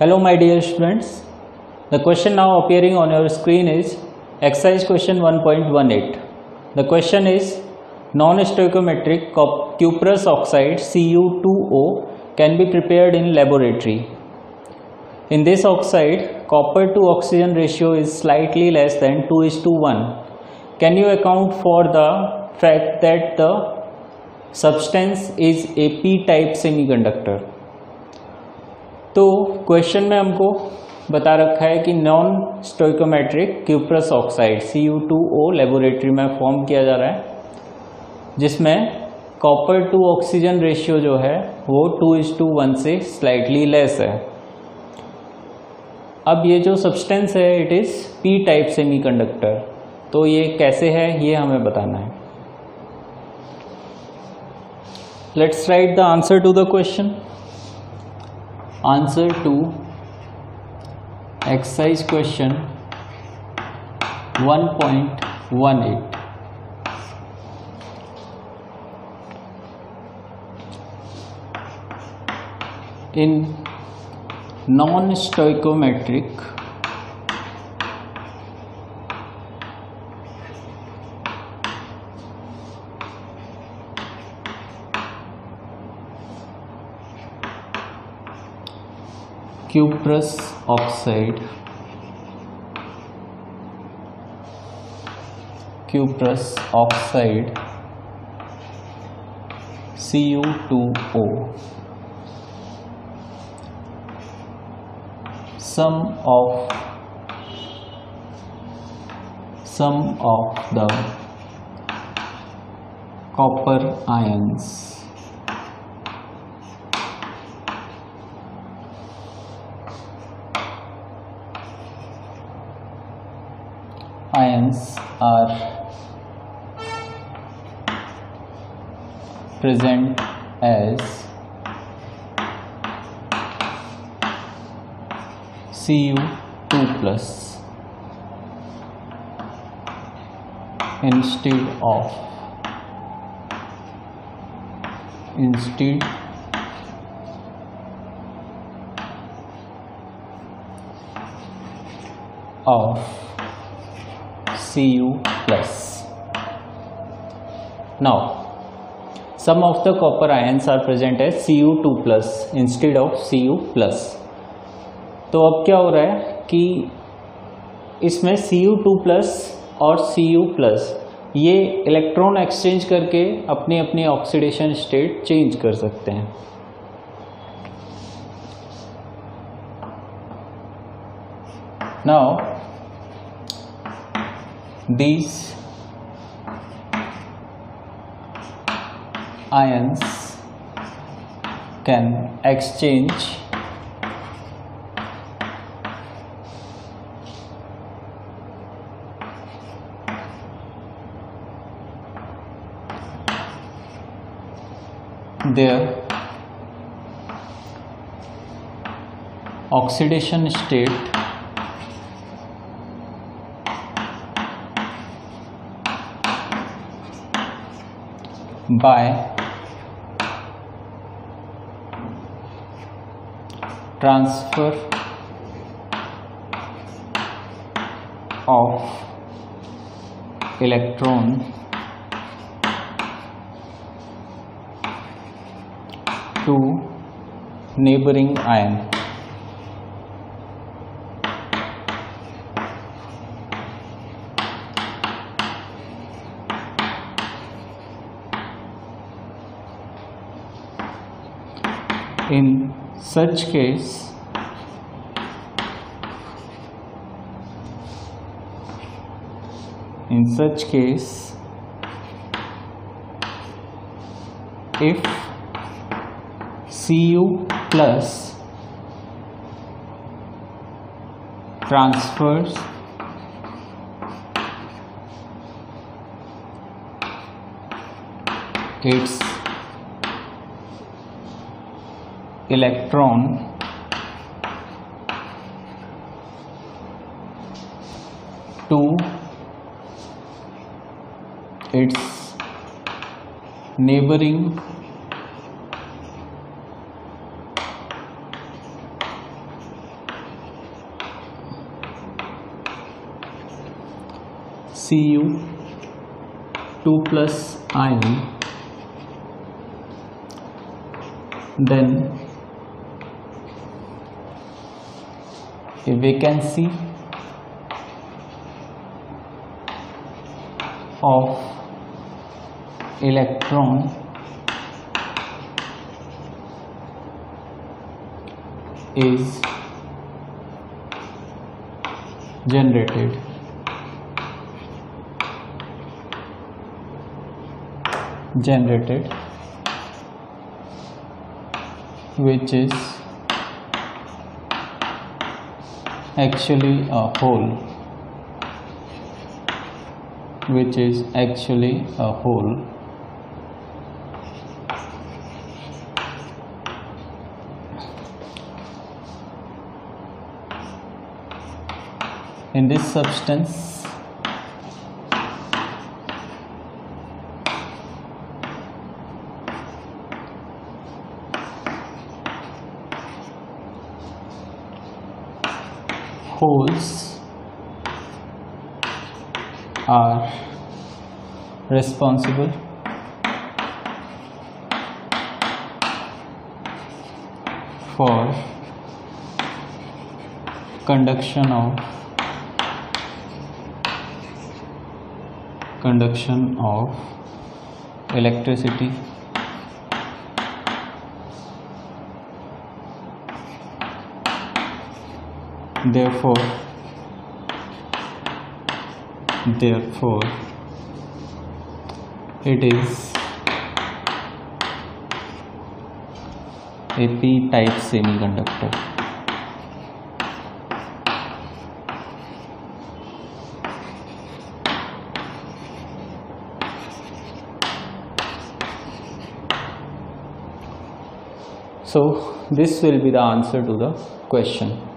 Hello my dear students. The question now appearing on your screen is exercise question 1.18. The question is non-stoichiometric cuprous oxide Cu2O can be prepared in laboratory. In this oxide, copper to oxygen ratio is slightly less than 2 is to 1. Can you account for the fact that the substance is a p-type semiconductor? तो question में हमको बता रखा है कि non stoichiometric cuprous oxide C U two O laboratory में form किया जा रहा है, जिसमें कॉपर टू ऑक्सीजन रेशियो जो है, वो टू इज़ टू वन से स्लाइटली लेस है। अब ये जो सब्सटेंस है it is P type semiconductor तो ये कैसे है, ये हमें बताना है। Let's write the answer to the question answer to exercise question 1.18 in non stoichiometric cuprous oxide. Cuprous oxide. Cu2O some of some of the copper ions ions are present as Cu2 plus instead of instead of Cu plus. Now, some of the copper ions are present as Cu2 plus instead of Cu plus. तो अब क्या हो रहा है कि इसमें Cu2 plus और Cu plus ये इलेक्ट्रॉन एक्सचेंज करके अपनी अपनी ऑक्सीडेशन स्टेट चेंज कर सकते हैं now these ions can exchange their oxidation state by transfer of electron to neighboring ion in such case in such case if Cu plus transfers its electron to its neighboring Cu 2 plus ion then vacancy of electron is generated generated which is actually a hole which is actually a hole. In this substance holes are responsible for conduction of conduction of electricity therefore therefore it is a p type semiconductor. So this will be the answer to the question